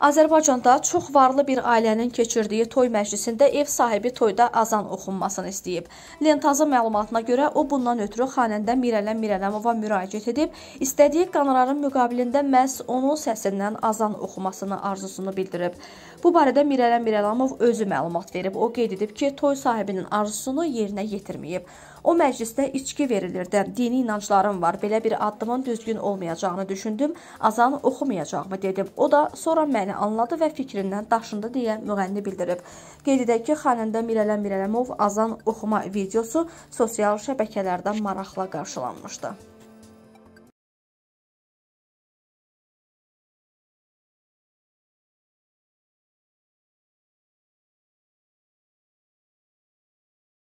Azərbaycanda çox varlı bir ailənin keçirdiyi toy məclisində ev sahibi toyda azan oxunmasını istəyib. Lentazı məlumatına görə o bundan ötürü xanəndə Mirələm Mirələmova müraciət edib, istədiyi qonorarın müqabilində məhz onun səsindən azan oxumasını arzusunu bildirib. Bu barədə Mirələm Mirələmov özü məlumat verib. O qeyd edib ki, toy sahibinin arzusunu yerinə yetirməyib. O məclisdə içki verilirdi. Dini inanclarım var. Belə bir addımın düzgün olmayacağını düşündüm. Azan oxumayacağımı dedim. O da sonra məni anladı və fikrindən daşındı deyə müğənni bildirib. Qeyd edək ki, xanəndə Mirələm Mirələmov azan oxuma videosu sosial şəbəkələrdə maraqla qarşılanmışdı.